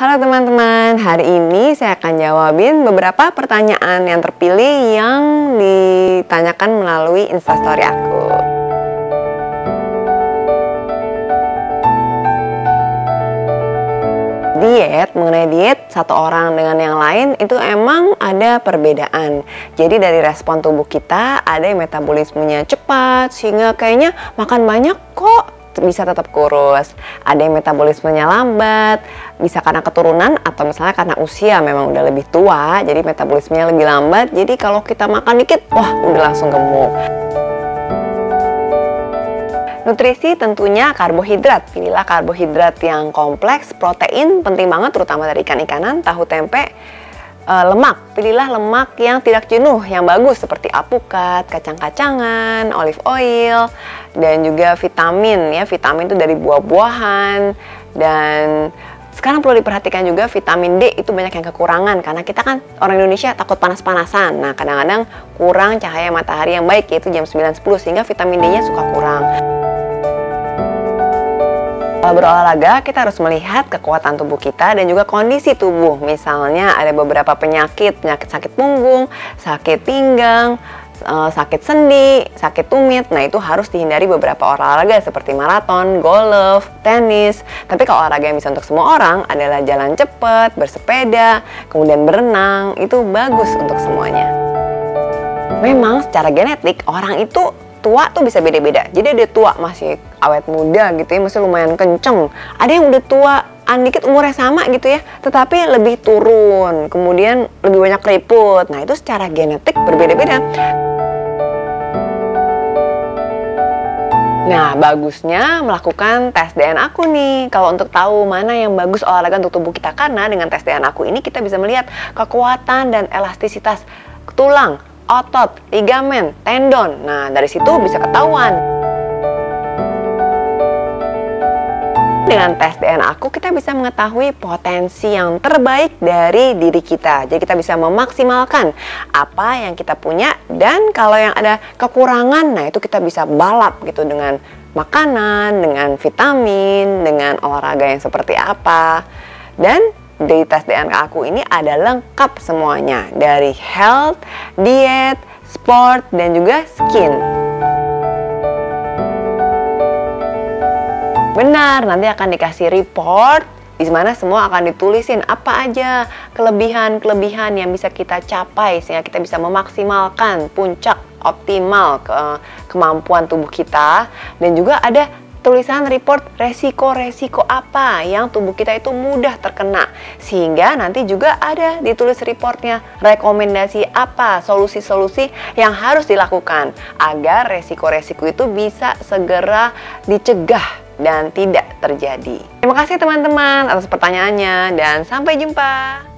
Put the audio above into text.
Halo teman-teman, hari ini saya akan jawabin beberapa pertanyaan yang terpilih yang ditanyakan melalui instastory aku. diet mengenai diet satu orang dengan yang lain itu emang ada perbedaan. Jadi dari respon tubuh kita ada yang metabolismenya cepat sehingga kayaknya makan banyak kok bisa tetap kurus. Ada yang metabolismenya lambat, bisa karena keturunan atau misalnya karena usia memang udah lebih tua, jadi metabolismenya lebih lambat. Jadi kalau kita makan dikit, wah udah langsung gemuk. Nutrisi tentunya karbohidrat. Pilihlah karbohidrat yang kompleks, protein penting banget terutama dari ikan-ikanan, tahu tempe, e, lemak. Pilihlah lemak yang tidak jenuh, yang bagus seperti apukat, kacang-kacangan, olive oil, dan juga vitamin ya. Vitamin itu dari buah-buahan dan sekarang perlu diperhatikan juga vitamin D itu banyak yang kekurangan karena kita kan orang Indonesia takut panas-panasan. Nah, kadang-kadang kurang cahaya matahari yang baik yaitu jam 9-10 sehingga vitamin D-nya suka kurang. Kalau berolahraga, kita harus melihat kekuatan tubuh kita dan juga kondisi tubuh. Misalnya ada beberapa penyakit, penyakit sakit punggung, sakit pinggang, eh, sakit sendi, sakit tumit. Nah, itu harus dihindari beberapa olahraga seperti maraton, golf, tenis. Tapi kalau olahraga yang bisa untuk semua orang adalah jalan cepat, bersepeda, kemudian berenang, itu bagus untuk semuanya. Memang secara genetik orang itu tua tuh bisa beda-beda. Jadi ada tua masih awet muda gitu ya, masih lumayan kenceng. Ada yang udah tua dikit umurnya sama gitu ya, tetapi lebih turun, kemudian lebih banyak keriput. Nah itu secara genetik berbeda-beda. Nah, bagusnya melakukan tes DNA aku nih. Kalau untuk tahu mana yang bagus olahraga untuk tubuh kita karena dengan tes DNA aku ini kita bisa melihat kekuatan dan elastisitas tulang, otot, ligamen, tendon. Nah, dari situ bisa ketahuan. Dengan tes DNA aku, kita bisa mengetahui potensi yang terbaik dari diri kita. Jadi kita bisa memaksimalkan apa yang kita punya dan kalau yang ada kekurangan, nah itu kita bisa balap gitu dengan makanan, dengan vitamin, dengan olahraga yang seperti apa. Dan dari tes DNA aku ini ada lengkap semuanya dari health, diet, sport, dan juga skin. Benar, nanti akan dikasih report di mana semua akan ditulisin apa aja kelebihan-kelebihan yang bisa kita capai sehingga kita bisa memaksimalkan puncak optimal ke kemampuan tubuh kita dan juga ada tulisan report resiko-resiko apa yang tubuh kita itu mudah terkena sehingga nanti juga ada ditulis reportnya rekomendasi apa solusi-solusi yang harus dilakukan agar resiko-resiko itu bisa segera dicegah dan tidak terjadi. Terima kasih teman-teman atas pertanyaannya dan sampai jumpa.